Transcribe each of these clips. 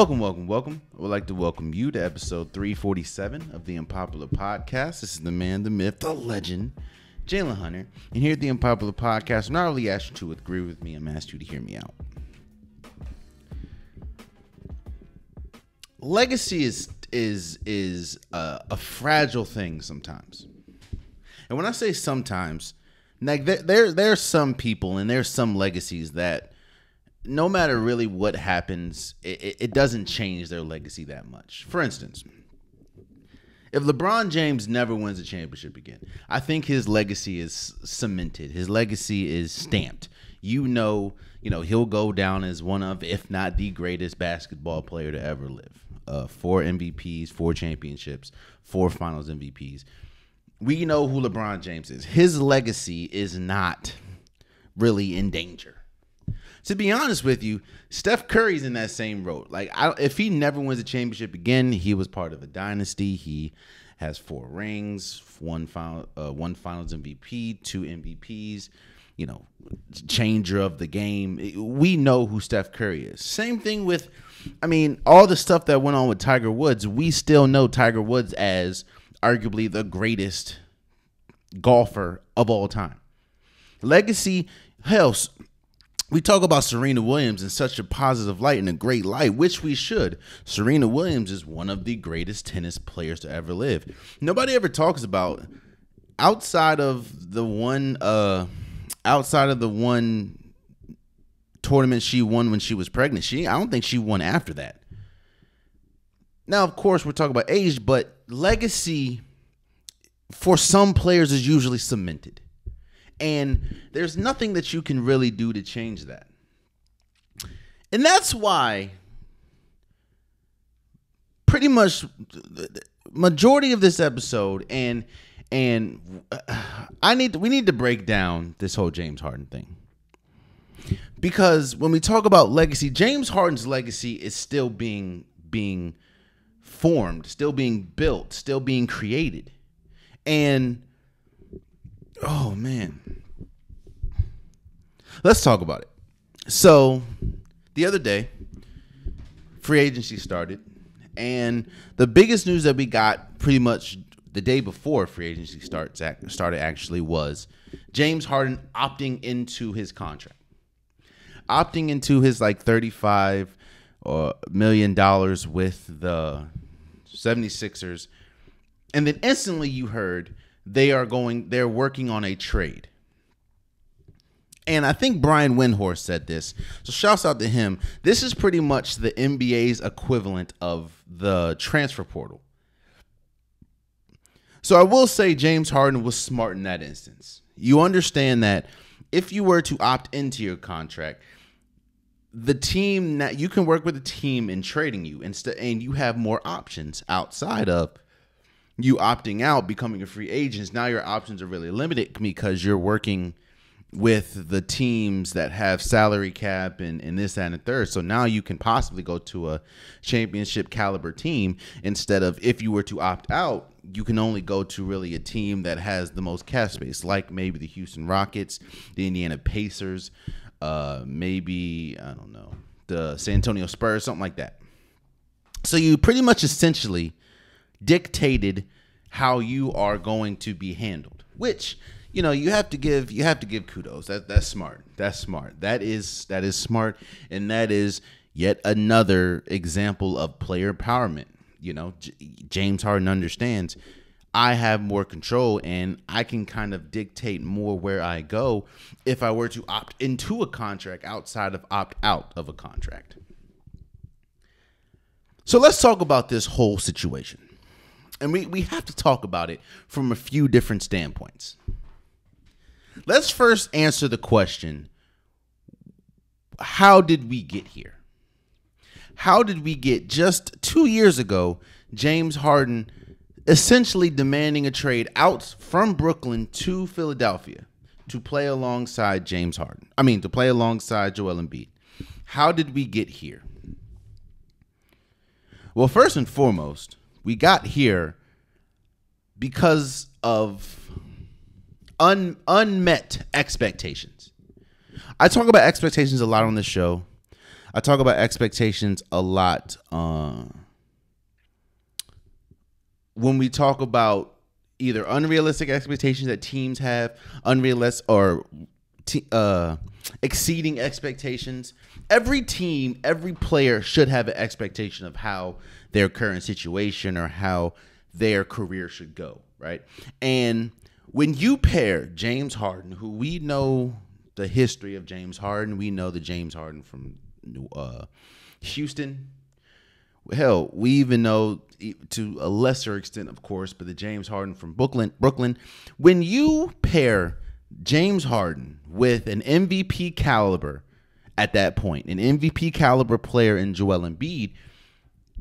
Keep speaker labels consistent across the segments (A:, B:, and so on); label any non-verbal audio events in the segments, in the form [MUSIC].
A: Welcome, welcome, welcome. I would like to welcome you to episode 347 of the Unpopular Podcast. This is the man, the myth, the legend, Jalen Hunter. And here at the Unpopular Podcast, I'm not really asking you to agree with me, I'm asking you to hear me out. Legacy is is is a, a fragile thing sometimes. And when I say sometimes, like there, there there's some people and there's some legacies that no matter really what happens, it, it doesn't change their legacy that much. For instance, if LeBron James never wins a championship again, I think his legacy is cemented. His legacy is stamped. You know, you know he'll go down as one of, if not the greatest basketball player to ever live. Uh, four MVPs, four championships, four Finals MVPs. We know who LeBron James is. His legacy is not really in danger to be honest with you, Steph Curry's in that same road. Like, I, if he never wins a championship again, he was part of a dynasty. He has four rings, one final, uh, one Finals MVP, two MVPs. You know, changer of the game. We know who Steph Curry is. Same thing with, I mean, all the stuff that went on with Tiger Woods. We still know Tiger Woods as arguably the greatest golfer of all time. Legacy, hell, we talk about Serena Williams in such a positive light and a great light, which we should. Serena Williams is one of the greatest tennis players to ever live. Nobody ever talks about outside of the one uh outside of the one tournament she won when she was pregnant. She I don't think she won after that. Now, of course, we're talking about age, but legacy for some players is usually cemented. And there's nothing that you can really do to change that. And that's why pretty much the majority of this episode and and uh, I need we need to break down this whole James Harden thing. Because when we talk about legacy, James Harden's legacy is still being being formed, still being built, still being created. And Oh man. Let's talk about it. So, the other day, free agency started, and the biggest news that we got pretty much the day before free agency starts started actually was James Harden opting into his contract. Opting into his like 35 uh, million dollars with the 76ers. And then instantly you heard they are going they're working on a trade. And I think Brian Windhorst said this. So shouts out to him. This is pretty much the NBA's equivalent of the transfer portal. So I will say James Harden was smart in that instance. You understand that if you were to opt into your contract, the team that you can work with the team in trading you instead and you have more options outside of you opting out, becoming a free agent, now your options are really limited because you're working with the teams that have salary cap and, and this, that, and the third. So now you can possibly go to a championship caliber team instead of if you were to opt out, you can only go to really a team that has the most cap space, like maybe the Houston Rockets, the Indiana Pacers, uh, maybe, I don't know, the San Antonio Spurs, something like that. So you pretty much essentially dictated how you are going to be handled which you know you have to give you have to give kudos. That that's smart. That's smart. That is that is smart. And that is yet another example of player empowerment. You know J- James Harden understands I have more control and I can kind of dictate more where I go if I were to opt into a contract outside of opt out of a contract. So let's talk about this whole situation and we, we have to talk about it from a few different standpoints. Let's first answer the question how did we get here? How did we get just two years ago, James Harden essentially demanding a trade out from Brooklyn to Philadelphia to play alongside James Harden? I mean, to play alongside Joel Embiid. How did we get here? Well, first and foremost, we got here because of un, unmet expectations. I talk about expectations a lot on this show. I talk about expectations a lot. Uh, when we talk about either unrealistic expectations that teams have, unrealistic or uh, exceeding expectations. Every team, every player should have an expectation of how their current situation or how their career should go, right? And when you pair James Harden, who we know the history of James Harden, we know the James Harden from uh, Houston. Hell, we even know to a lesser extent, of course, but the James Harden from Brooklyn. Brooklyn. When you pair James Harden with an MVP caliber at that point, an MVP caliber player in Joel Embiid,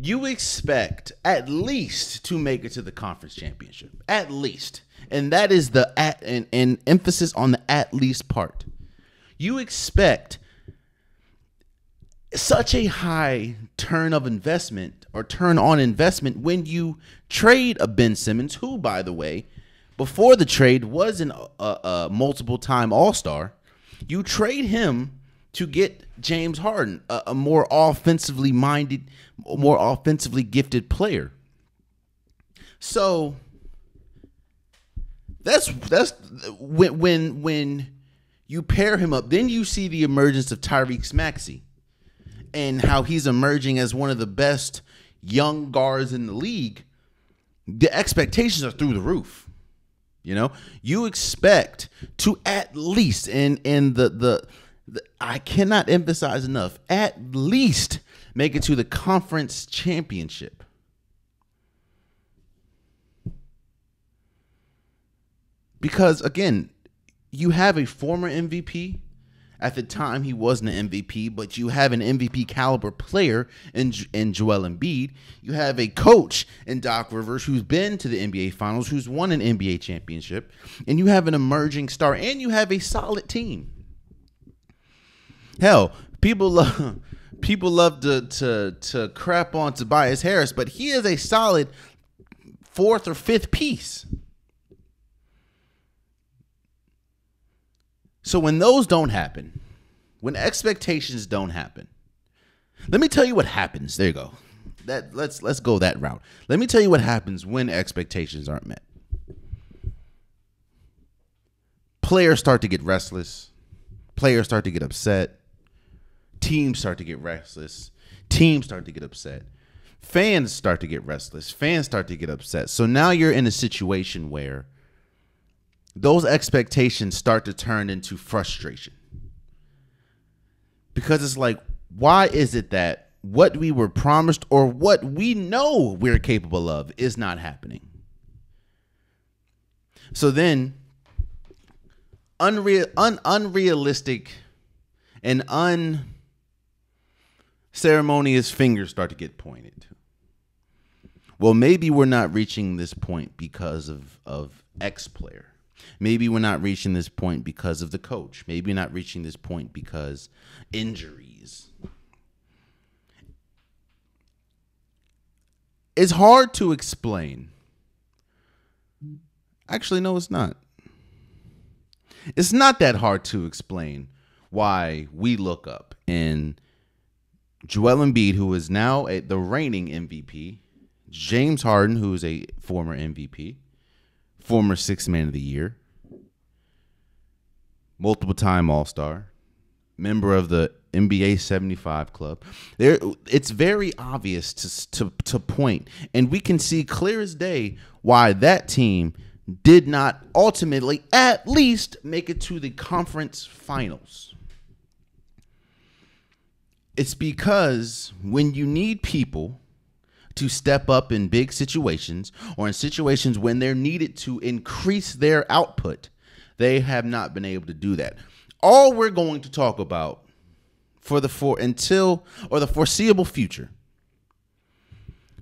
A: you expect at least to make it to the conference championship. At least. And that is the at and, and emphasis on the at least part. You expect such a high turn of investment or turn on investment when you trade a Ben Simmons, who, by the way, before the trade was an, a, a multiple time All Star. You trade him to get James Harden, a, a more offensively minded, more offensively gifted player. So that's that's when when when you pair him up, then you see the emergence of Tyrese Maxey and how he's emerging as one of the best young guards in the league. The expectations are through the roof. You know, you expect to at least in in the the I cannot emphasize enough, at least make it to the conference championship. Because again, you have a former MVP at the time, he wasn't an MVP, but you have an MVP caliber player in, in Joel Embiid. You have a coach in Doc Rivers who's been to the NBA Finals, who's won an NBA championship, and you have an emerging star, and you have a solid team. Hell, people love [LAUGHS] people love to to to crap on Tobias Harris, but he is a solid fourth or fifth piece. So when those don't happen, when expectations don't happen, let me tell you what happens. There you go. That let's let's go that route. Let me tell you what happens when expectations aren't met. Players start to get restless. Players start to get upset. Teams start to get restless. Teams start to get upset. Fans start to get restless. Fans start to get upset. So now you're in a situation where those expectations start to turn into frustration. Because it's like, why is it that what we were promised or what we know we're capable of is not happening? So then, unreal, un, unrealistic and unceremonious fingers start to get pointed. Well, maybe we're not reaching this point because of, of X player Maybe we're not reaching this point because of the coach. Maybe not reaching this point because injuries. It's hard to explain. Actually, no, it's not. It's not that hard to explain why we look up and Joel Embiid, who is now a, the reigning MVP, James Harden, who is a former MVP, former six man of the year, multiple time All Star, member of the NBA 75 club. There it's very obvious to, to to point and we can see clear as day why that team did not ultimately at least make it to the conference finals. It's because when you need people to step up in big situations or in situations when they're needed to increase their output, they have not been able to do that. All we're going to talk about for the for until or the foreseeable future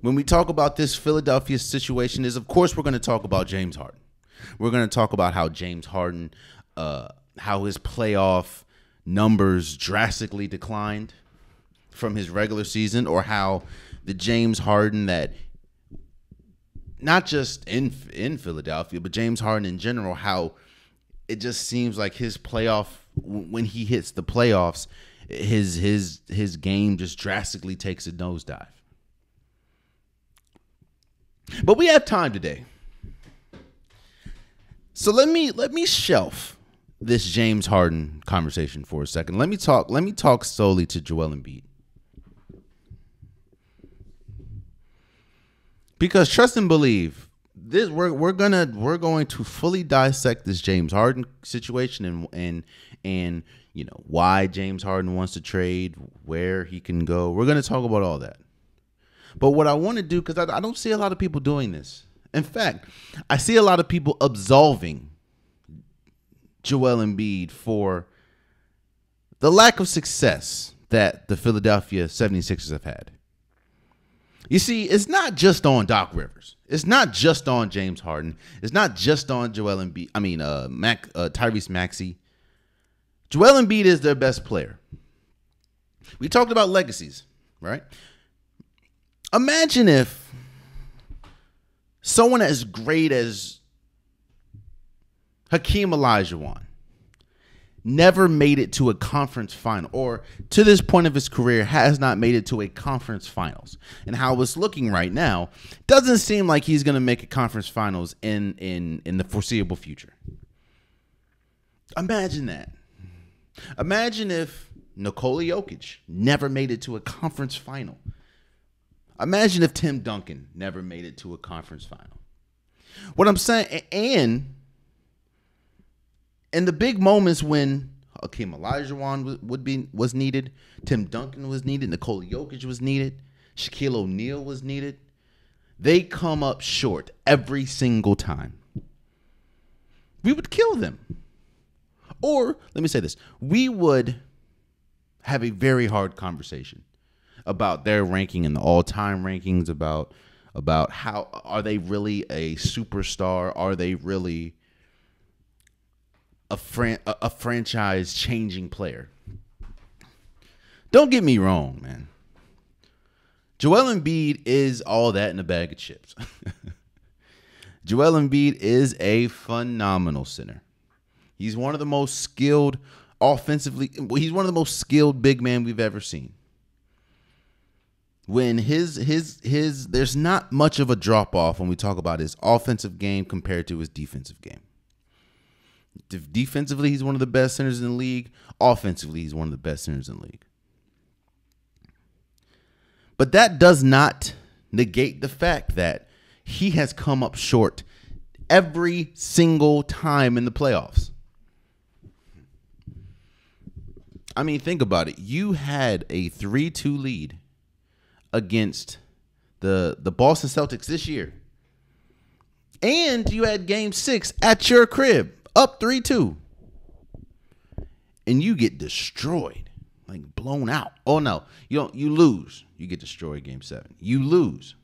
A: when we talk about this Philadelphia situation is of course we're going to talk about James Harden. We're going to talk about how James Harden uh how his playoff numbers drastically declined from his regular season or how the James Harden that not just in in Philadelphia but James Harden in general how it just seems like his playoff when he hits the playoffs, his his his game just drastically takes a nosedive. But we have time today. So let me let me shelf this James Harden conversation for a second. Let me talk let me talk solely to Joel Embiid. Because trust and believe, this we're we're gonna we're going to fully dissect this James Harden situation and and and you know why James Harden wants to trade, where he can go. We're gonna talk about all that. But what I want to do, because I, I don't see a lot of people doing this. In fact, I see a lot of people absolving Joel Embiid for the lack of success that the Philadelphia 76ers have had. You see, it's not just on Doc Rivers. It's not just on James Harden. It's not just on Joel Embiid. I mean, uh, Mac, uh, Tyrese Maxey. Joel Embiid is their best player. We talked about legacies, right? Imagine if someone as great as Hakeem Olajuwon never made it to a conference final or to this point of his career has not made it to a conference finals. And how it's looking right now doesn't seem like he's going to make a conference finals in in in the foreseeable future. Imagine that. Imagine if Nikola Jokic never made it to a conference final. Imagine if Tim Duncan never made it to a conference final. What I'm saying and in the big moments when Hakeem Olajuwon would be was needed, Tim Duncan was needed, Nikola Jokic was needed, Shaquille O'Neal was needed, they come up short every single time. We would kill them. Or let me say this: we would have a very hard conversation about their ranking in the all-time rankings about about how are they really a superstar? Are they really a fran- a franchise changing player. Don't get me wrong, man. Joel Embiid is all that in a bag of chips. [LAUGHS] Joel Embiid is a phenomenal center. He's one of the most skilled offensively. He's one of the most skilled big man we've ever seen. When his his his there's not much of a drop off when we talk about his offensive game compared to his defensive game. Defensively, he's one of the best centers in the league. Offensively, he's one of the best centers in the league. But that does not negate the fact that he has come up short every single time in the playoffs. I mean, think about it. You had a 3 2 lead against the, the Boston Celtics this year. And you had game six at your crib up 3 2. And you get destroyed, like blown out. Oh no, you don't you lose. You get destroyed game seven. You lose.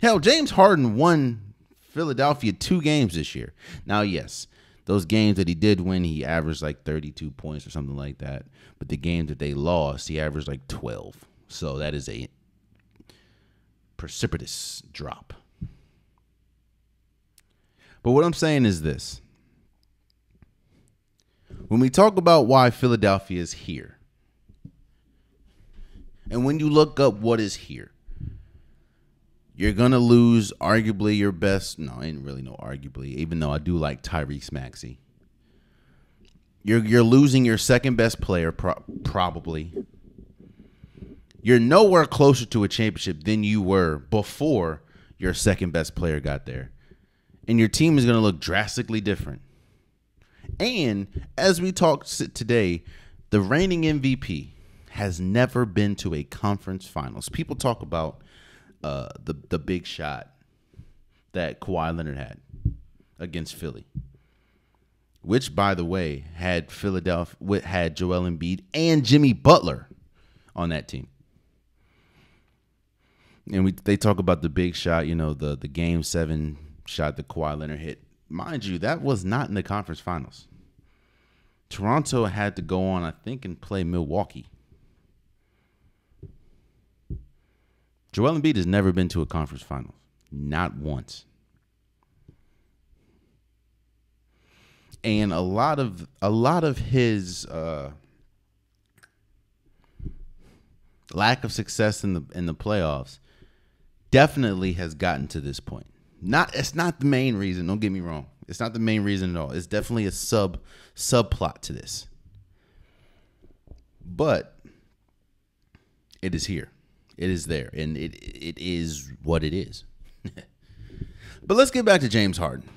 A: Hell, James Harden won Philadelphia two games this year. Now, yes, those games that he did win, he averaged like 32 points or something like that. But the games that they lost, he averaged like 12. So that is a precipitous drop. But what I'm saying is this. When we talk about why Philadelphia is here, and when you look up what is here, you're gonna lose arguably your best. No, I ain't really no arguably, even though I do like Tyrese Maxey. You're you're losing your second best player pro- probably. You're nowhere closer to a championship than you were before your second best player got there and your team is going to look drastically different. And as we talked today, the reigning MVP has never been to a conference finals. People talk about uh, the the big shot that Kawhi Leonard had against Philly, which, by the way, had Philadelphia had Joel Embiid and Jimmy Butler on that team. And we they talk about the big shot, you know, the the game seven shot that Kawhi Leonard hit. Mind you, that was not in the conference finals. Toronto had to go on, I think, and play Milwaukee. Joel Embiid has never been to a conference finals, not once. and a lot of a lot of his uh, lack of success in the in the playoffs definitely has gotten to this point. Not it's not the main reason. Don't get me wrong. It's not the main reason at all. It's definitely a sub subplot to this. But it is here. It is there, and it it is what it is. [LAUGHS] but let's get back to James Harden.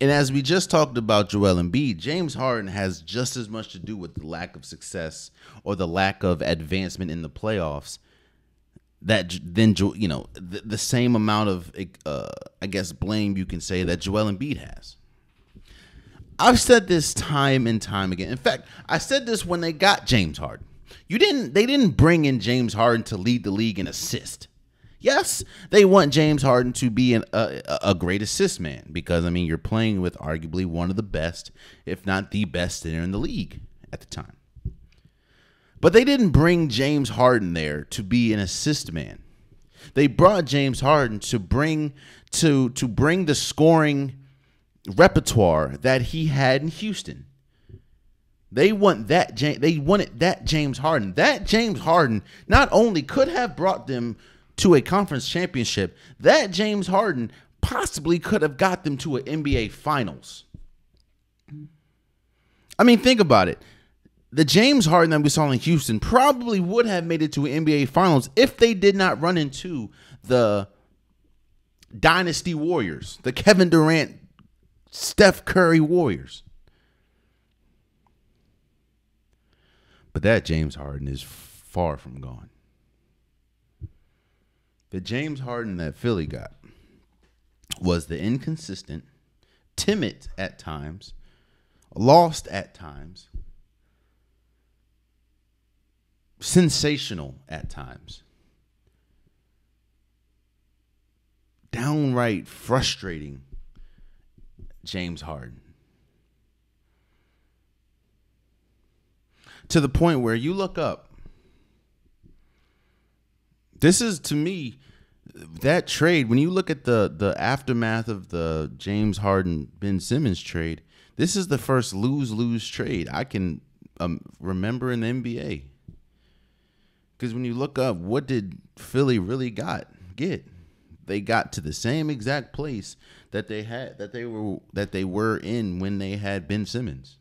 A: And as we just talked about Joel Embiid, James Harden has just as much to do with the lack of success or the lack of advancement in the playoffs that then you know the, the same amount of uh, I guess blame you can say that Joel Embiid has. I've said this time and time again. In fact, I said this when they got James Harden. You didn't they didn't bring in James Harden to lead the league in assist. Yes, they want James Harden to be an, a, a great assist man because I mean you're playing with arguably one of the best, if not the best center in the league at the time. But they didn't bring James Harden there to be an assist man. They brought James Harden to bring to to bring the scoring repertoire that he had in Houston. They want that they wanted that James Harden. That James Harden not only could have brought them to a conference championship, that James Harden possibly could have got them to an NBA Finals. I mean, think about it. The James Harden that we saw in Houston probably would have made it to NBA Finals if they did not run into the Dynasty Warriors, the Kevin Durant, Steph Curry Warriors. But that James Harden is far from gone the James Harden that Philly got was the inconsistent, timid at times, lost at times, sensational at times, downright frustrating James Harden. To the point where you look up this is to me that trade. When you look at the the aftermath of the James Harden Ben Simmons trade, this is the first lose lose trade I can um, remember in the NBA. Because when you look up, what did Philly really got get? They got to the same exact place that they had that they were that they were in when they had Ben Simmons.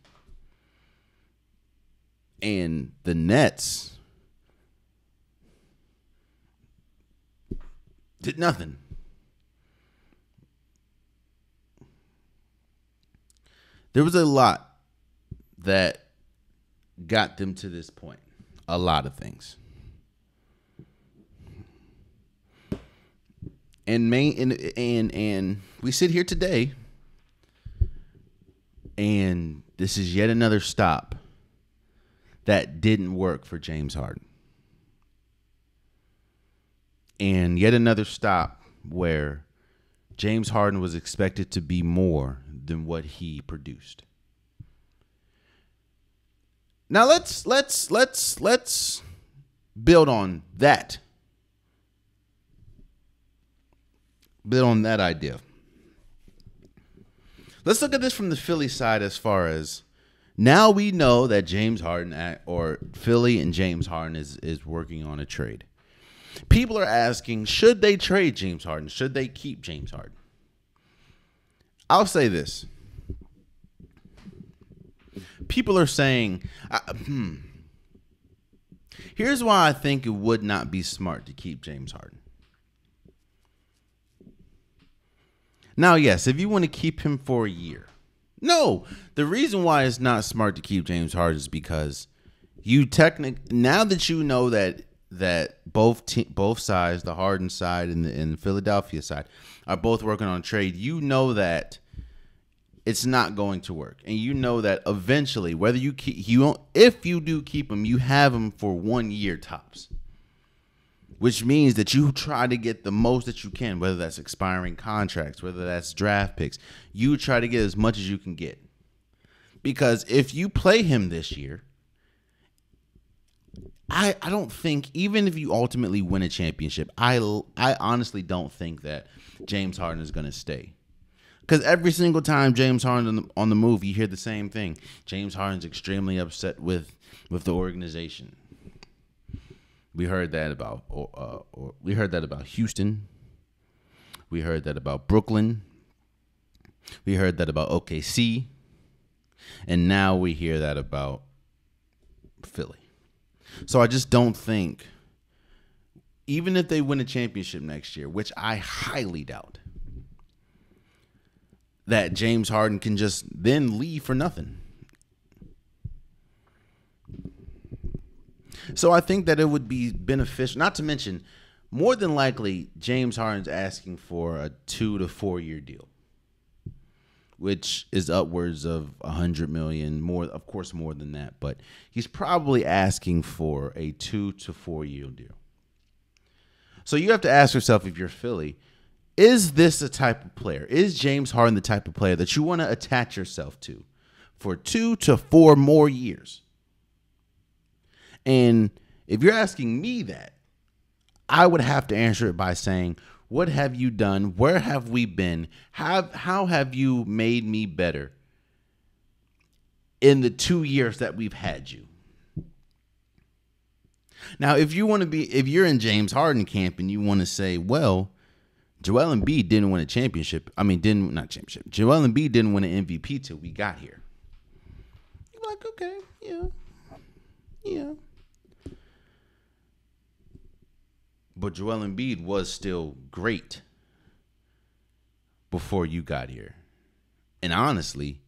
A: And the Nets Did nothing. There was a lot that got them to this point. A lot of things. And main and and, and we sit here today and this is yet another stop that didn't work for James Harden and yet another stop where James Harden was expected to be more than what he produced. Now let's let's let's let's build on that. Build on that idea. Let's look at this from the Philly side as far as now we know that James Harden or Philly and James Harden is is working on a trade. People are asking, should they trade James Harden? Should they keep James Harden? I'll say this. People are saying, hmm. Here's why I think it would not be smart to keep James Harden. Now, yes, if you want to keep him for a year, no. The reason why it's not smart to keep James Harden is because you technic now that you know that that both te- both sides, the Harden side and the, and Philadelphia side, are both working on trade. You know that it's not going to work, and you know that eventually, whether you keep you if you do keep him, you have him for one year tops. Which means that you try to get the most that you can, whether that's expiring contracts, whether that's draft picks. You try to get as much as you can get. Because if you play him this year, I, I don't think even if you ultimately win a championship, I I honestly don't think that James Harden is going to stay. Because every single time James Harden on the, on the move, you hear the same thing. James Harden's extremely upset with with the organization. We heard that about, or, uh, or we heard that about Houston. We heard that about Brooklyn. We heard that about OKC. And now we hear that about Philly. So I just don't think, even if they win a championship next year, which I highly doubt, that James Harden can just then leave for nothing. So I think that it would be beneficial, not to mention, more than likely, James Harden's asking for a two to four year deal, which is upwards of a hundred million more, of course, more than that. But he's probably asking for a two to four year deal. So you have to ask yourself if you're Philly, is this the type of player? Is James Harden the type of player that you want to attach yourself to for two to four more years? And if you're asking me that, I would have to answer it by saying, What have you done? Where have we been? Have how have you made me better in the two years that we've had you? Now, if you want to be, if you're in James Harden camp and you want to say, well, Joel Embiid didn't win a championship. I mean, didn't not championship. Joel Embiid didn't win an MVP till we got here. You're like, okay, yeah, yeah. But Joel Embiid was still great before you got here. And honestly,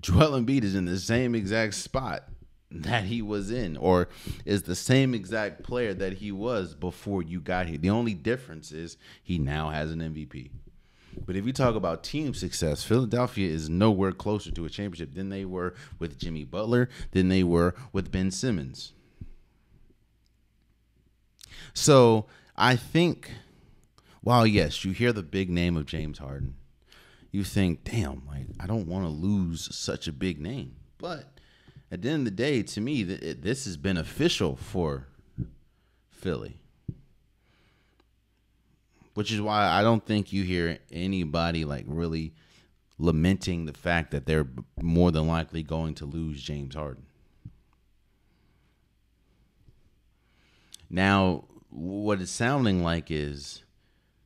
A: Joel Embiid is in the same exact spot that he was in, or is the same exact player that he was before you got here. The only difference is he now has an MVP. But if you talk about team success, Philadelphia is nowhere closer to a championship than they were with Jimmy Butler, than they were with Ben Simmons. So I think, while yes, you hear the big name of James Harden, you think, damn, like I don't want to lose such a big name. But at the end of the day, to me, this is beneficial for Philly. Which is why I don't think you hear anybody like really lamenting the fact that they're more than likely going to lose James Harden. Now, what it's sounding like is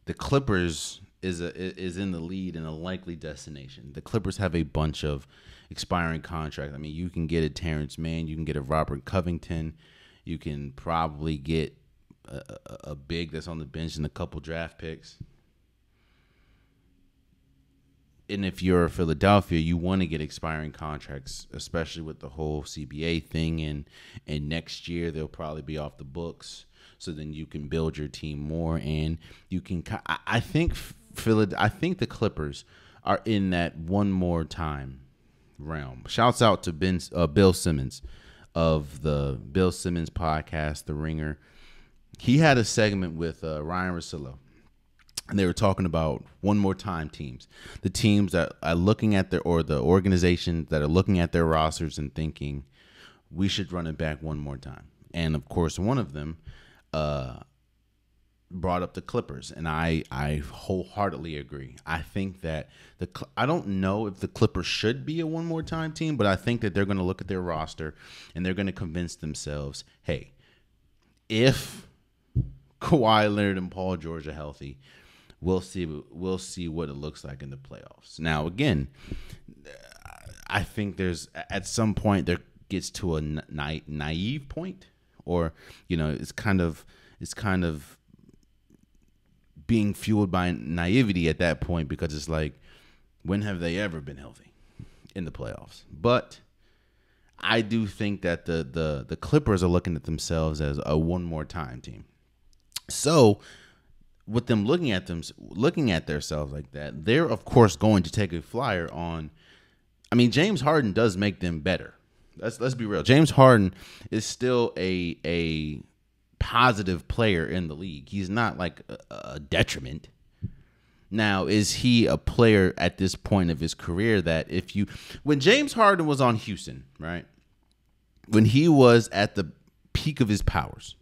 A: the Clippers is a, is in the lead and a likely destination. The Clippers have a bunch of expiring contracts. I mean, you can get a Terance Mann, you can get a Robert Covington, you can probably get a, a, a big that's on the bench and a couple draft picks. And if you're Philadelphia, you want to get expiring contracts, especially with the whole CBA thing, and and next year they'll probably be off the books so then you can build your team more and you can I, think Philly I think the Clippers are in that one more time realm. Shouts out to Ben uh, Bill Simmons of the Bill Simmons podcast, The Ringer. He had a segment with uh, Ryen Russillo and they were talking about one more time teams the teams that are looking at their or the organizations that are looking at their rosters and thinking we should run it back one more time and of course one of them uh, brought up the Clippers, and I I wholeheartedly agree. I think that the I don't know if the Clippers should be a one more time team, but I think that they're going to look at their roster and they're going to convince themselves, hey, if Kawhi Leonard and Paul George are healthy, we'll see we'll see what it looks like in the playoffs. Now, again, I think there's at some point there gets to a na- naive point or you know it's kind of it's kind of being fueled by naivety at that point because it's like when have they ever been healthy in the playoffs but i do think that the the the clippers are looking at themselves as a one more time team so with them looking at them looking at themselves like that they're of course going to take a flyer on i mean james harden does make them better Let's let's be real. James Harden is still a a positive player in the league. He's not like a, a detriment. Now, is he a player at this point of his career that if you when James Harden was on Houston, right? When he was at the peak of his powers,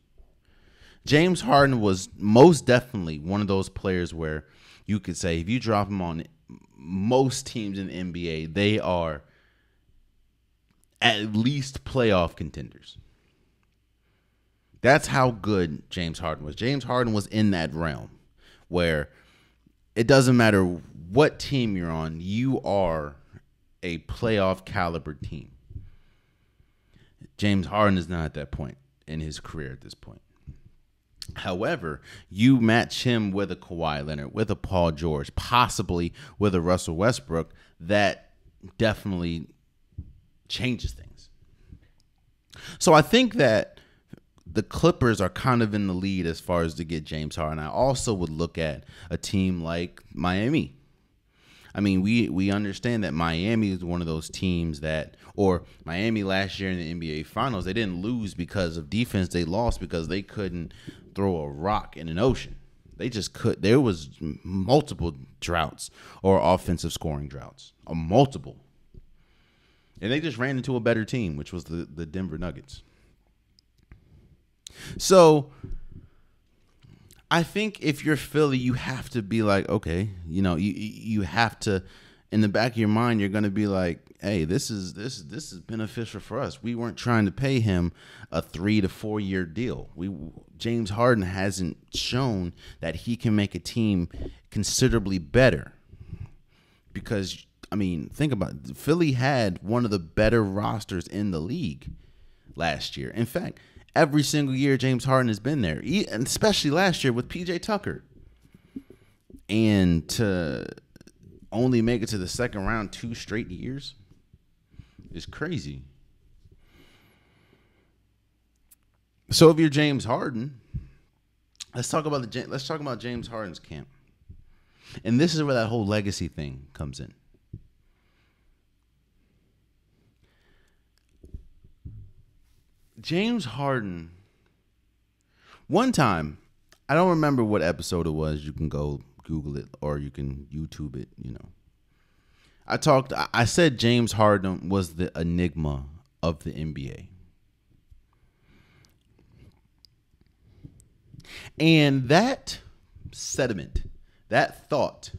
A: James Harden was most definitely one of those players where you could say if you drop him on most teams in the NBA, they are at least playoff contenders. That's how good James Harden was. James Harden was in that realm where it doesn't matter what team you're on, you are a playoff caliber team. James Harden is not at that point in his career at this point. However, you match him with a Kawhi Leonard, with a Paul George, possibly with a Russell Westbrook, that definitely changes things. So I think that the Clippers are kind of in the lead as far as to get James Harden. I also would look at a team like Miami. I mean, we we understand that Miami is one of those teams that, or Miami last year in the NBA Finals, they didn't lose because of defense. They lost because they couldn't throw a rock in an ocean. They just could. There was multiple droughts or offensive scoring droughts, a multiple, and they just ran into a better team, which was the the Denver Nuggets. So I think if you're Philly, you have to be like, okay, you know, you you have to in the back of your mind, you're gonna be like, hey, this is this is this is beneficial for us. We weren't trying to pay him a three to four year deal. We James Harden hasn't shown that he can make a team considerably better. Because I mean, think about it. Philly had one of the better rosters in the league last year. In fact, every single year James Harden has been there, especially last year with PJ Tucker. And to only make it to the second round two straight years is crazy. So if you're James Harden, let's talk about the let's talk about James Harden's camp. And this is where that whole legacy thing comes in. James Harden. One time, I don't remember what episode it was. You can go Google it or you can YouTube it. You know, I talked. I said James Harden was the enigma of the NBA, and that sediment, that thought,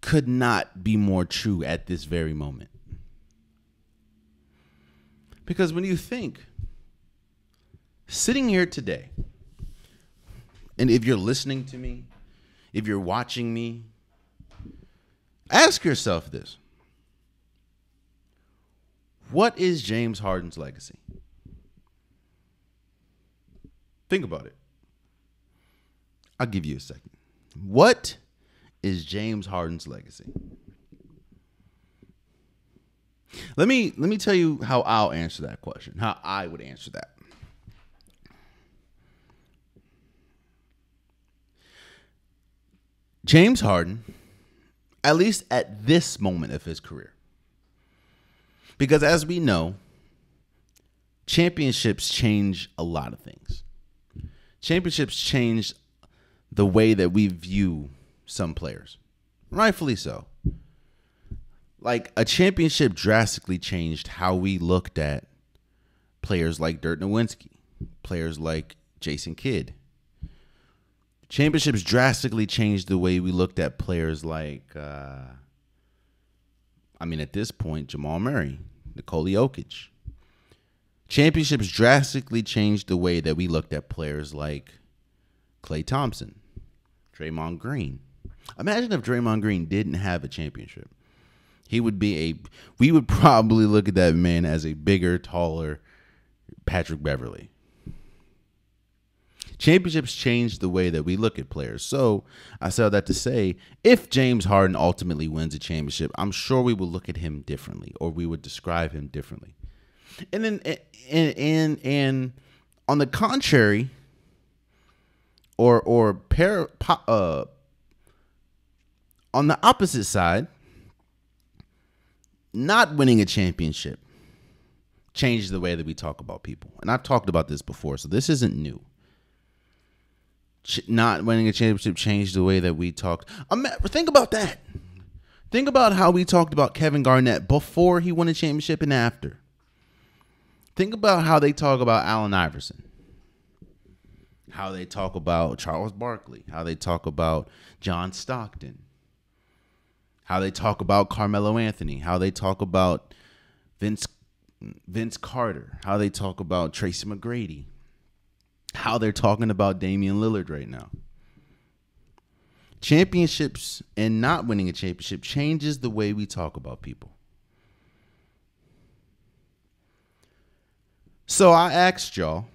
A: could not be more true at this very moment. Because when you think, sitting here today, and if you're listening to me, if you're watching me, ask yourself this What is James Harden's legacy? Think about it. I'll give you a second. What is James Harden's legacy? Let me let me tell you how I'll answer that question. How I would answer that. James Harden, at least at this moment of his career, because as we know, championships change a lot of things. Championships change the way that we view some players, rightfully so like a championship drastically changed how we looked at players like Dirk Nowitzki, players like Jason Kidd. Championships drastically changed the way we looked at players like, uh, I mean, at this point, Jamal Murray, Nikola Jokic. Championships drastically changed the way that we looked at players like Klay Thompson, Draymond Green. Imagine if Draymond Green didn't have a championship. He would be a. We would [LAUGHS] probably look at that man as a bigger, taller Patrick Beverley. Championships change the way that we look at players. So I said that to say, if James Harden ultimately wins a championship, I'm sure we will look at him differently, or we would describe him differently. And then, and and and on the contrary, or or pair, uh, on the opposite side, not winning a championship changes the way that we talk about people. And I've talked about this before, so this isn't new. Not winning a championship changed the way that we talked. think about that. Think about how we talked about Kevin Garnett before he won a championship and after. Think about how they talk about Allen Iverson. how they talk about Charles Barkley, how they talk about John Stockton, how they talk about Carmelo Anthony, how they talk about Vince Vince Carter, how they talk about Tracy McGrady, how they're talking about Damian Lillard right now. Championships and not winning a championship changes the way we talk about people. So I asked y'all,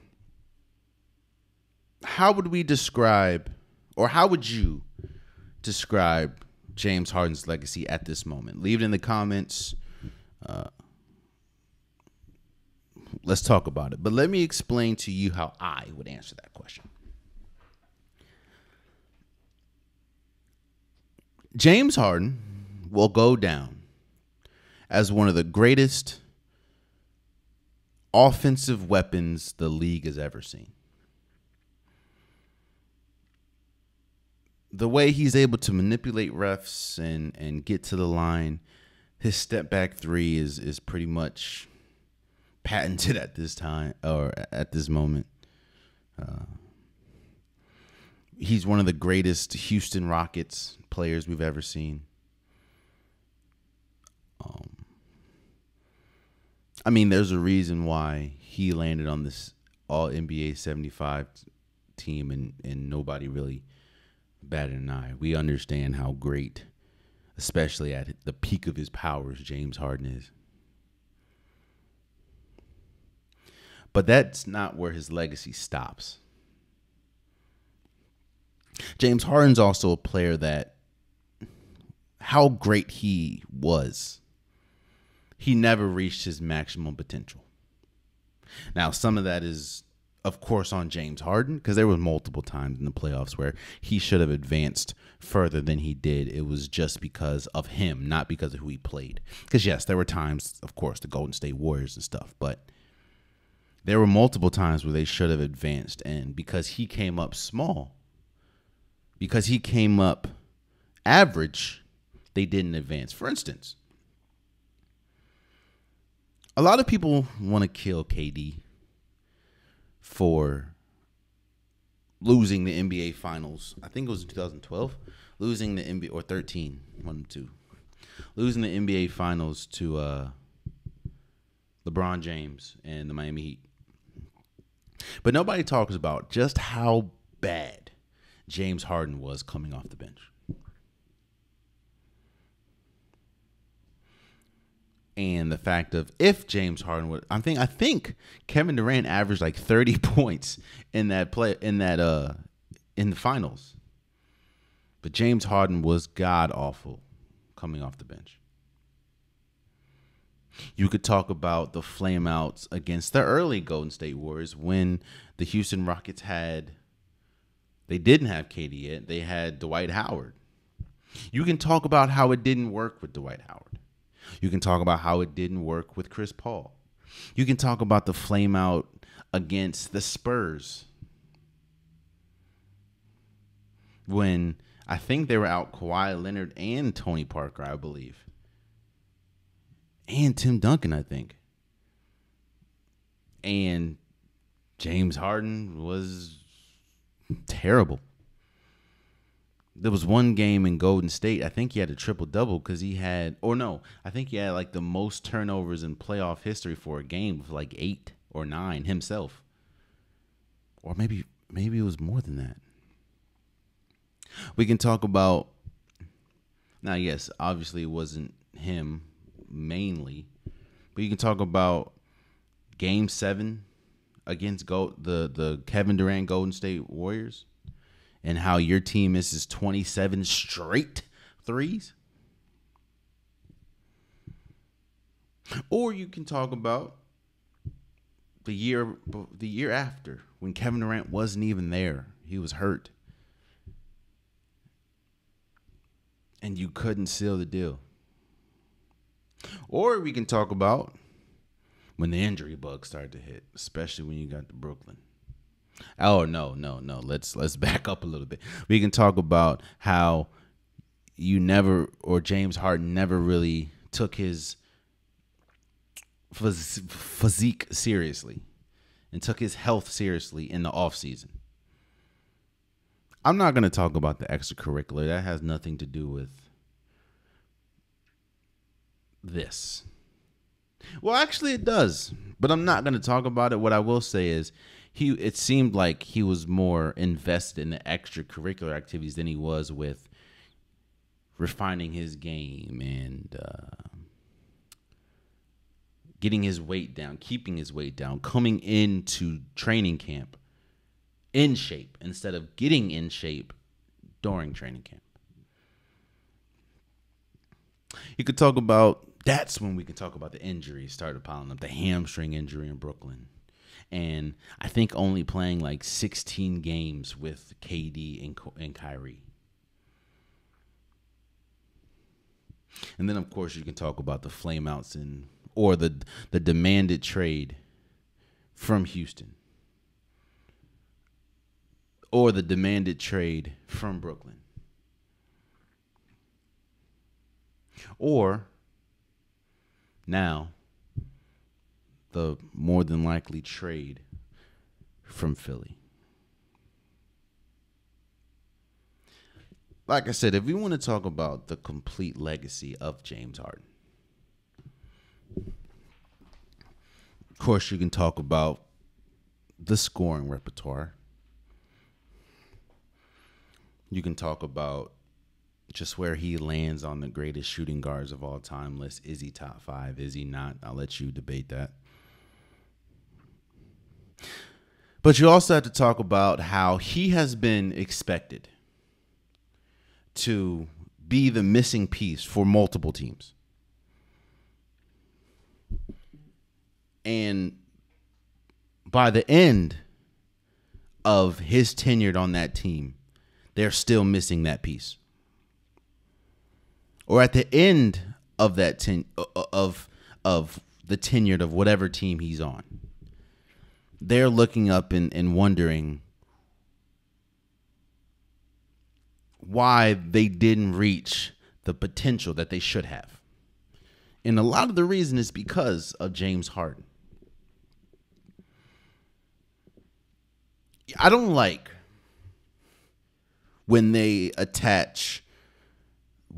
A: how would we describe, or how would you describe James Harden's legacy at this moment? Leave it in the comments. Uh, let's talk about it. But let me explain to you how I would answer that question. James Harden will go down as one of the greatest offensive weapons the league has ever seen. The way he's able to manipulate refs and and get to the line, his step back three is is pretty much patented at this time or at this moment. Uh, he's one of the greatest Houston Rockets players we've ever seen. Um, I mean, there's a reason why he landed on this All NBA 75 team, and and nobody really batted an eye. We understand how great, especially at the peak of his powers, James Harden is. But that's not where his legacy stops. James Harden's also a player that how great he was he never reached his maximum potential. Now, some of that is, of course, on James Harden because there was multiple times in the playoffs where he should have advanced further than he did. It was just because of him, not because of who he played. Because yes, there were times, of course, the Golden State Warriors and stuff, but there were multiple times where they should have advanced, and because he came up small, because he came up average, they didn't advance. For instance, a lot of people want to kill KD for losing the NBA Finals. I think it was in 2012, losing the NBA or 13, one two, losing the NBA Finals to uh, LeBron James and the Miami Heat. But nobody talks about just how bad James Harden was coming off the bench. and the fact of if James Harden would I think I think Kevin Durant averaged like 30 [LAUGHS] points in that play in that uh in the finals. But James Harden was god awful coming off the bench. You could talk about the flameouts against the early Golden State Warriors when the Houston Rockets had they didn't have KD yet. They had Dwight Howard. You can talk about how it didn't work with Dwight Howard. You can talk about how it didn't work with Chris Paul. You can talk about the flameout against the Spurs when I think they were out Kawhi Leonard and Tony Parker, I believe. And Tim Duncan, I think. And James Harden was terrible there was one game in Golden State. I think he had a triple double because he had, or no, I think he had like the most turnovers in playoff history for a game of like eight or nine himself, or maybe maybe it was more than that. We can talk about now. Yes, obviously it wasn't him mainly, but you can talk about Game Seven against Go the the Kevin Durant Golden State Warriors and how your team misses 27 straight threes. Or you can talk about the year the year after when Kevin Durant wasn't even there. He was hurt. And you couldn't seal the deal. Or we can talk about when the injury bug started to hit, especially when you got to Brooklyn. Oh no, no, no. Let's let's [LAUGHS] back up a little bit. We can talk about how you never or James Harden never really took his physique seriously and took his health seriously in the off season. I'm not going to talk about the extracurricular. That has nothing to do with this. Well, actually, it does, but I'm not going to talk about it. What I will say is, he. It seemed like he was more invested in the extracurricular activities than he was with refining his game and uh, getting his weight down, keeping his weight down, coming into training camp in shape instead of getting in shape during training camp. You could talk about that's when we can talk about the injuries started piling up the hamstring injury in Brooklyn. And I think only playing like 16 games with KD and, and Kyrie. And then of course you can talk about the flameouts and or the the demanded trade from Houston or the demanded trade from Brooklyn. Or now the more than likely trade from Philly. Like I said, if we want to talk about the complete legacy of James Harden, of course, you can talk about the scoring repertoire. You can talk about just where he lands on the greatest shooting guards of all time list. Is he top five? Is he not? I'll let you debate that. But you also have to talk about how he has been expected to be the missing piece for multiple teams. And by the end of his tenure on that team, they're still missing that piece. Or at the end of that ten of of the tenured of whatever team he's on, they're looking up and, and wondering why they didn't reach the potential that they should have. And a lot of the reason is because of James Harden. I don't like when they attach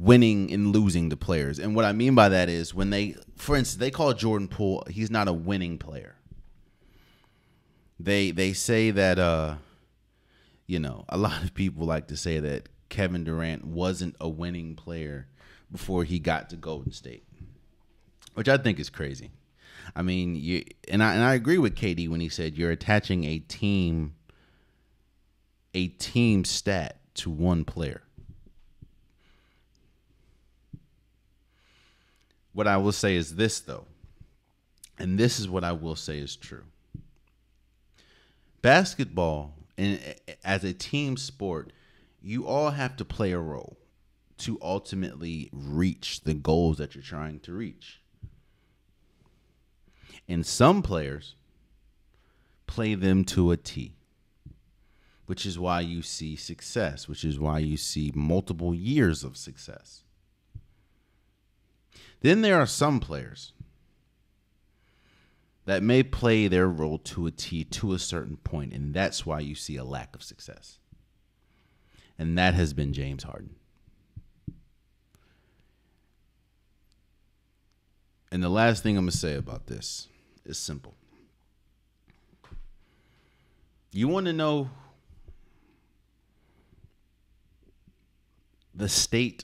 A: winning and losing the players. And what I mean by that is when they, for instance, they call Jordan Poole, he's not a winning player. They they say that uh you know, a lot of people like to say that Kevin Durant wasn't a winning player before he got to Golden State, which I think is crazy. I mean, you and I and I agree with KD when he said you're attaching a team a team stat to one player. What I will say is this though. And this is what I will say is true. Basketball and as a team sport you all have to play a role to ultimately reach the goals that you're trying to reach. And some players play them to a T, which is why you see success, which is why you see multiple years of success. Then there are some players that may play their role to a T to a certain point, and that's why you see a lack of success and that has been James Harden. And the last thing I'm going to say about this is simple. You want to know the state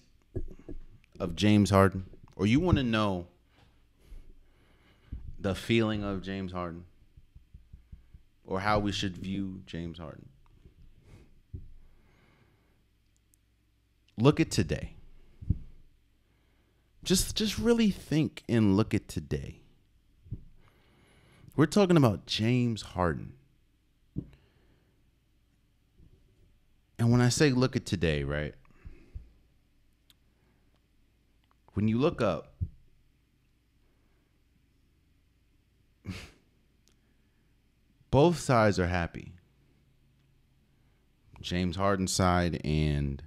A: of James Harden, or you want to know the feeling of James Harden, or how we should view James Harden? look at today. Just just really think and look at today. We're talking about James Harden. And when I say look at today, right? When you look up [LAUGHS] both sides are happy. James Harden side and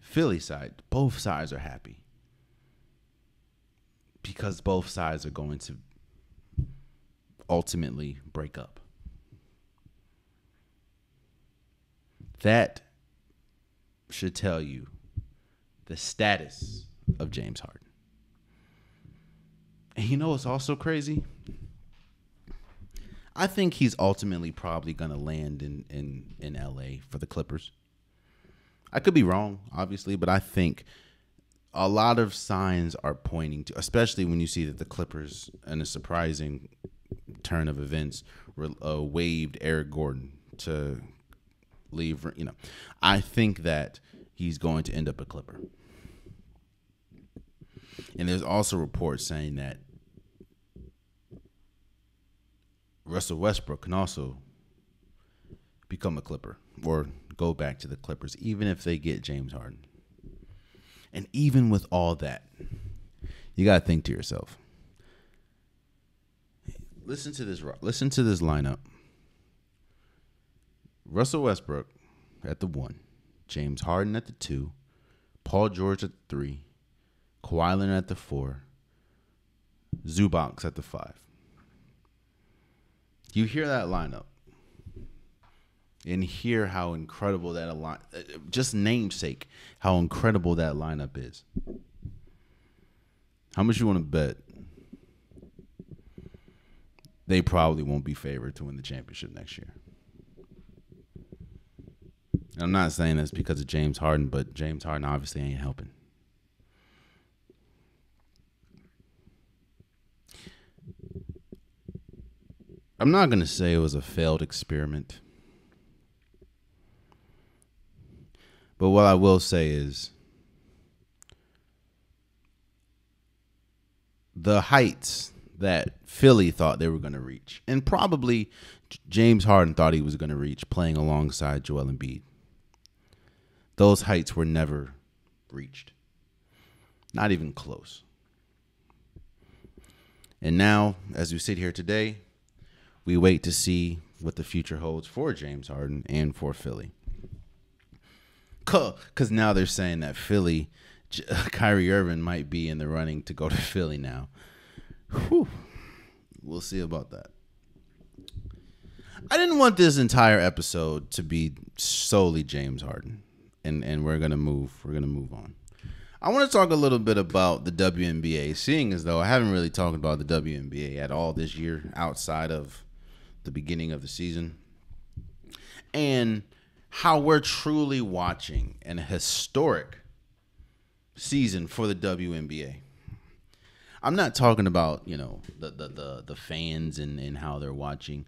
A: Philly side, both sides are happy because both sides are going to ultimately break up. That should tell you the status of James Harden. And you know what's also crazy? I think he's ultimately probably going to land in, in, in LA for the Clippers. I could be wrong, obviously, but I think a lot of signs are pointing to, especially when you see that the Clippers, in a surprising turn of events, uh, waived Eric Gordon to leave. You know, I think that he's going to end up a Clipper. And there's also reports saying that Russell Westbrook can also become a Clipper or go back to the Clippers, even if they get James Harden. And even with all that, you got to think to yourself. Listen to this. Listen to this lineup. Russell Westbrook at the one, James Harden at the two, Paul George at the three, Kawhi Leonard at the four, Zubac at the five. You hear that lineup and hear how incredible that line uh, just namesake how incredible that lineup is. How much you want to bet? They probably won't be favored to win the championship next year. I'm not saying that's because of James Harden, but James Harden obviously ain't helping. I'm not going to say it was a failed experiment. But what I will say is the heights that Philly thought they were going to reach, and probably James Harden thought he was going to reach playing alongside Joel Embiid. Those heights were never reached. Not even close. And now, as we sit here today, we wait to see what the future holds for James Harden and for Philly. Because now they're saying that Philly, [LAUGHS] Kyrie Irving might be in the running to go to Philly now. Whew. We'll see about that. I didn't want this entire episode to be solely James Harden, and and we're gonna move. We're gonna move on. I want to talk a little bit about the WNBA, seeing as though I haven't really talked about the WNBA at all this year outside of the beginning of the season, and how we're truly watching an historic season for the WNBA. I'm not talking about, you know, the the the, the fans and, and how they're watching.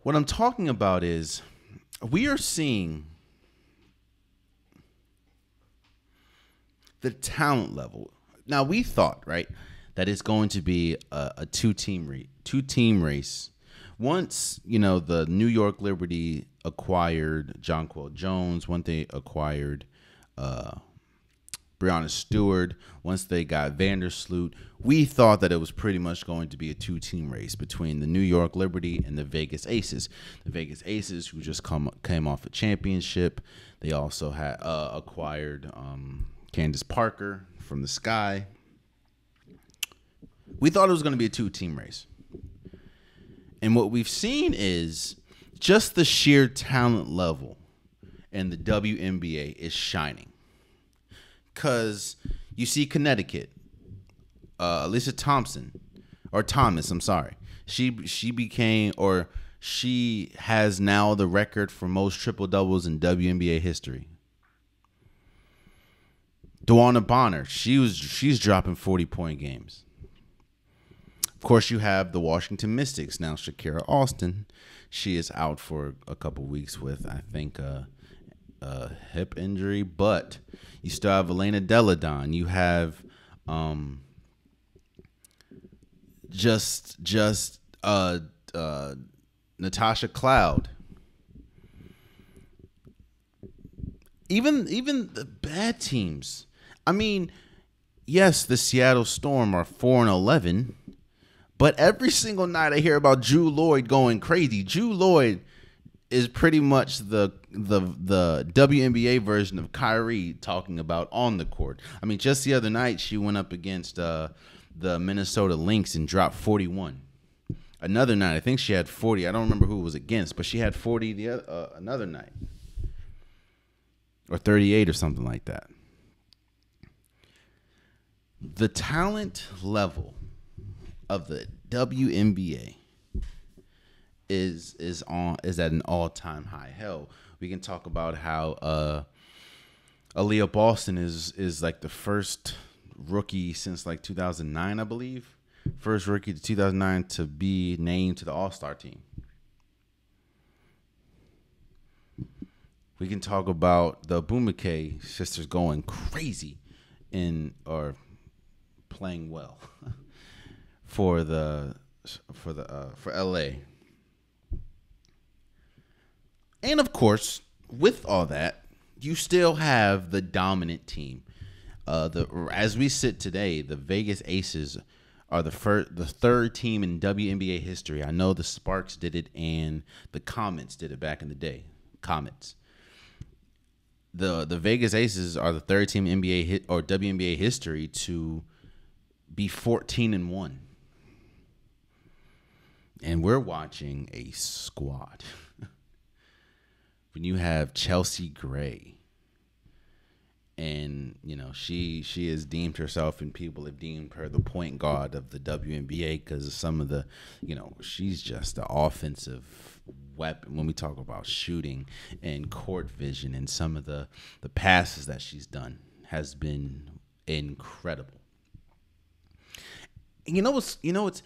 A: What I'm talking about is we are seeing the talent level. Now we thought, right, that it's going to be a, a two team re- two team race once you know the New York Liberty acquired Jonquel Jones, once they acquired uh, Breanna Stewart, once they got Vandersloot, we thought that it was pretty much going to be a two-team race between the New York Liberty and the Vegas Aces. The Vegas Aces, who just come came off a championship, they also had uh, acquired um, Candace Parker from the Sky. We thought it was going to be a two-team race. And what we've seen is just the sheer talent level and the WNBA is shining. Cause you see Connecticut, uh, Thompson, or Thomas, I'm sorry. She she became or she has now the record for most triple doubles in WNBA history. DeWanna Bonner, she was she's dropping 40 point games. Of course, you have the Washington Mystics now. Shakira Austin, she is out for a couple weeks with I think a, a hip injury, but you still have Elena Delle Donne. You have um, just just uh, uh, Natasha Cloud. Even even the bad teams. I mean, yes, the Seattle Storm are four and eleven but every single night I hear about Jewell Lloyd going crazy. Jewell Lloyd is pretty much the the the WNBA version of Kyrie talking about on the court. I mean, just the other night she went up against uh, the Minnesota Lynx and dropped 41. Another night, I think she had 40. I don't remember who it was against, but she had 40 the other, uh, another night. or 38 or something like that. The talent level of the WNBA is is on is at an all time high. Hell, we can talk about how uh Aliyah Boston is is like the first rookie since like 2009, I believe. First rookie to 2009 to be named to the All Star team. We can talk about the Ogwumike sisters going crazy in or playing well [LAUGHS] for the for the uh, for LA. And of course, with all that, you still have the dominant team. Uh, the as we sit today, the Vegas Aces are the first, the third team in WNBA history. I know the Sparks did it and the Comets did it back in the day. Comets. The the Vegas Aces are the third team NBA hit or WNBA history to be 14 and 1. And we're watching a squad. [LAUGHS] when you have Chelsea Gray and you know she she has deemed herself and people have deemed her the point guard of the WNBA because some of the you know she's just the offensive weapon when we talk about shooting and court vision and some of the the passes that she's done has been incredible you know what's you know what's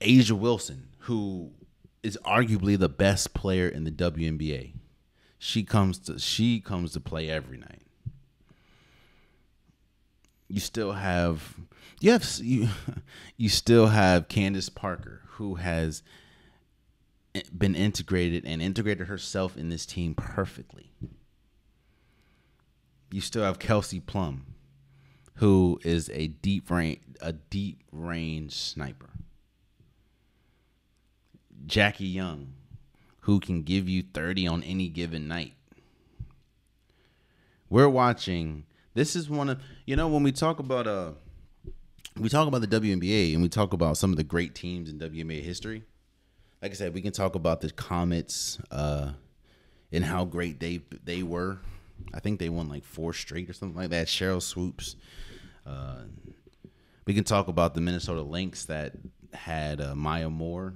A: A'ja Wilson, who is arguably the best player in the WNBA. She comes to she comes to play every night. You still have you have you [LAUGHS] you still have Candace Parker who has been integrated and integrated herself in this team perfectly. You still have Kelsey Plum, who is a deep range a deep range sniper. Jackie Young, who can give you 30 on any given night. We're watching this is one of you know when we talk about uh we talk about the WNBA and we talk about some of the great teams in WNBA history. Like I said, we can talk about the Comets uh and how great they they were. I think they won like four straight or something like that. Sheryl Swoopes, uh, we can talk about the Minnesota Lynx that had uh, Maya Moore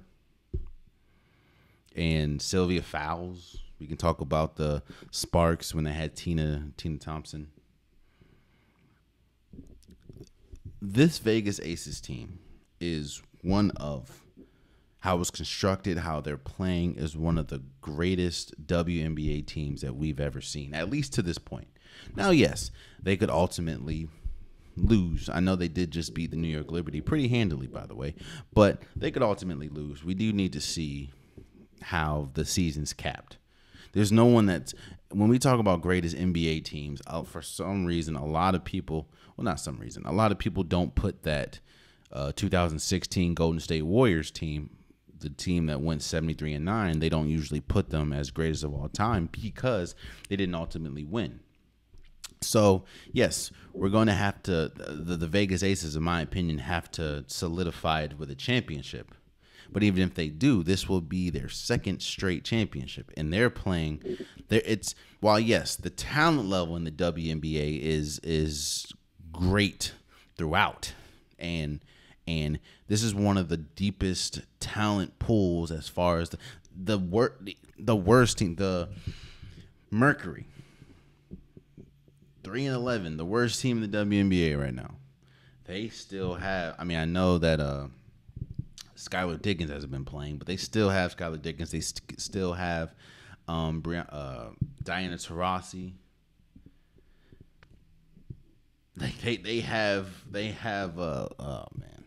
A: and Sylvia Fowles. We can talk about the Sparks when they had Tina Tina Thompson. This Vegas Aces team is one of how it was constructed, how they're playing is one of the greatest WNBA teams that we've ever seen, at least to this point. Now, yes, they could ultimately lose. I know they did just beat the New York Liberty pretty handily, by the way, but they could ultimately lose. We do need to see how the season's capped. There's no one that's when we talk about greatest NBA teams. Uh, for some reason, a lot of people, well, not some reason, a lot of people don't put that uh, 2016 Golden State Warriors team, the team that went 73 and nine. They don't usually put them as greatest of all time because they didn't ultimately win. So yes, we're going to have to the, the Vegas Aces, in my opinion, have to solidify it with a championship. But even if they do, this will be their second straight championship, and they're playing. There, it's while yes, the talent level in the WNBA is is great throughout, and and this is one of the deepest talent pools as far as the the wor- the worst team, the Mercury three and eleven, the worst team in the WNBA right now. They still have. I mean, I know that uh, Skylar Diggins hasn't been playing, but they still have Skylar Diggins. They st- still have um, uh, Diana Taurasi. They, they have they have uh oh man.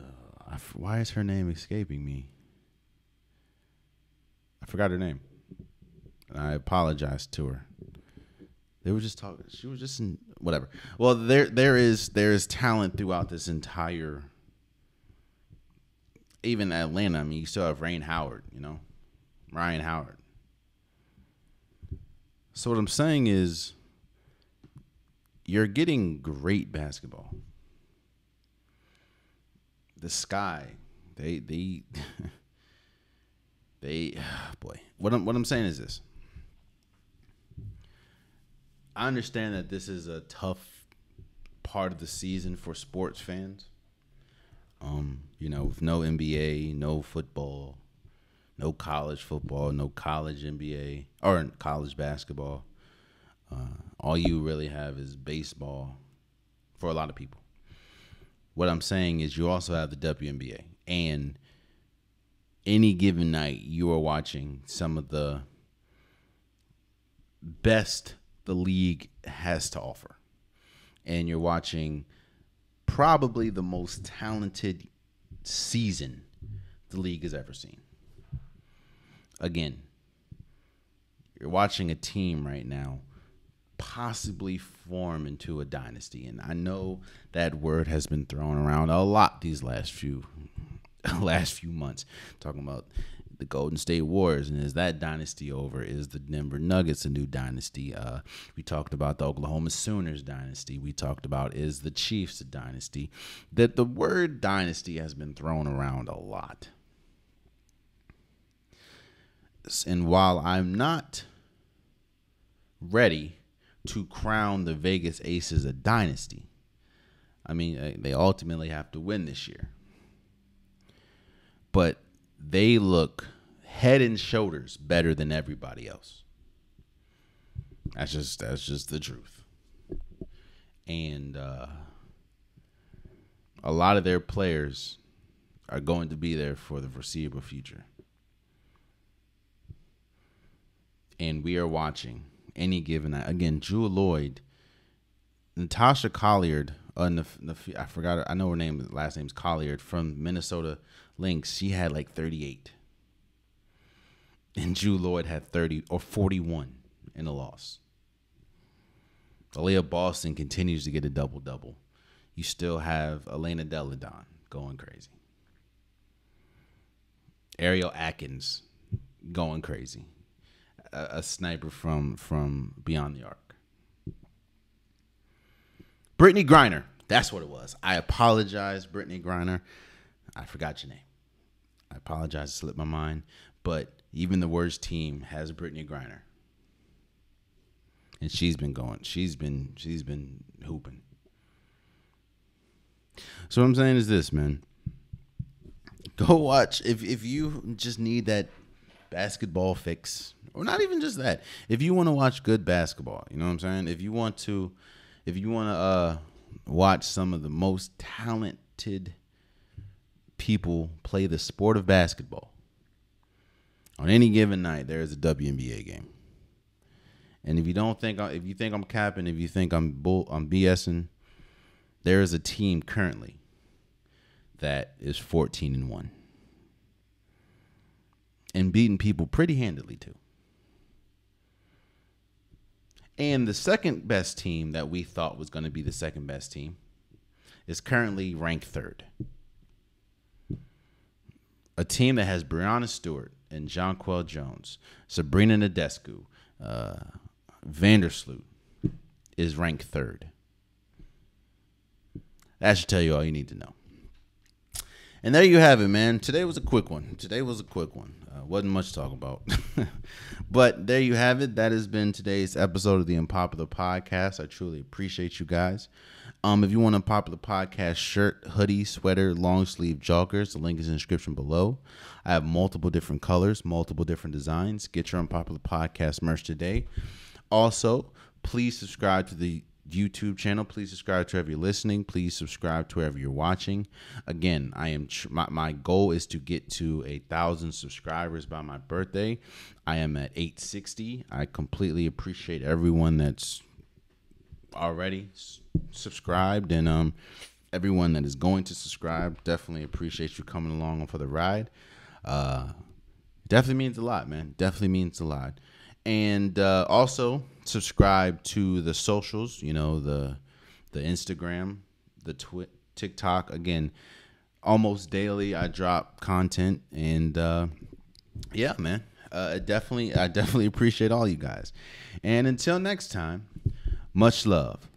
A: Uh, why is her name escaping me? I forgot her name. And I apologize to her. They were just talking. She was just in whatever. Well, there there is there is talent throughout this entire. Even Atlanta, I mean, you still have Rhyne Howard, you know, Ryan Howard. So what I'm saying is, you're getting great basketball. The sky, they they [LAUGHS] they, [SIGHS] boy. What I'm what I'm saying is this I understand that this is a tough part of the season for sports fans. Um, you know, with no NBA, no football, no college football, no college NBA or college basketball. Uh, all you really have is baseball for a lot of people. What I'm saying is, you also have the WNBA, and any given night, you are watching some of the best the league has to offer. And you're watching probably the most talented season the league has ever seen. Again, you're watching a team right now possibly form into a dynasty. And I know that word has been thrown around a lot these last few [LAUGHS] last few months. Talking about the Golden State Warriors, and is that dynasty over? Is the Denver Nuggets a new dynasty? Uh, we talked about the Oklahoma Sooners dynasty. We talked about is the Chiefs a dynasty? That the word dynasty has been thrown around a lot. And while I'm not ready to crown the Vegas Aces a dynasty, I mean, they ultimately have to win this year. But they look head and shoulders better than everybody else. That's just that's just the truth. And uh, a lot of their players are going to be there for the foreseeable future. And we are watching any given. Again, Jewell Lloyd, Natasha Collier, uh, I forgot. I know her name. Last name's Collier from Minnesota Lynx. She had like 38, and Jewell Lloyd had 30 or 41 in a loss. Aliyah Boston continues to get a double double. You still have Elena Delle Donne going crazy. Ariel Atkins going crazy. A, a sniper from from beyond the arc. Brittney Griner. That's what it was. I apologize, Brittney Griner. I forgot your name. I apologize, it slipped my mind. But even the worst team has Brittney Griner. And she's been going. She's been she's been hooping. So what I'm saying is this, man. Go watch if if you just need that basketball fix, or not even just that. If you want to watch good basketball, you know what I'm saying? If you want to if you want to uh, watch some of the most talented people play the sport of basketball, on any given night there is a WNBA game. And if you don't think if you think I'm capping, if you think I'm bull, I'm BSing, there is a team currently that is 14 and 1 and beating people pretty handily too. And the second best team that we thought was going to be the second best team is currently ranked third. A team that has Breanna Stewart and Jonquel Jones, Sabrina Ionescu, uh, Vandersloot is ranked third. That should tell you all you need to know. And there you have it, man. Today was a quick one. Today was a quick one. Uh, wasn't much to talk about. [LAUGHS] but there you have it. That has been today's episode of the Unpopular Podcast. I truly appreciate you guys. Um, if you want a popular podcast shirt, hoodie, sweater, long sleeve joggers, the link is in the description below. I have multiple different colors, multiple different designs. Get your unpopular podcast merch today. Also, please subscribe to the YouTube channel. Please subscribe to wherever you're listening. Please subscribe to wherever you're watching. Again, I am tr- my, my goal is to get to a thousand subscribers by my birthday. I am at 860. I completely appreciate everyone that's already s- subscribed and um everyone that is going to subscribe. Definitely appreciate you coming along for the ride. Uh, definitely means a lot, man. Definitely means a lot and uh, also subscribe to the socials. You know the the Instagram, the twi- TikTok. Again, almost daily I drop content, and uh, yeah, man, uh, definitely I definitely [LAUGHS] appreciate all you guys. And until next time, much love.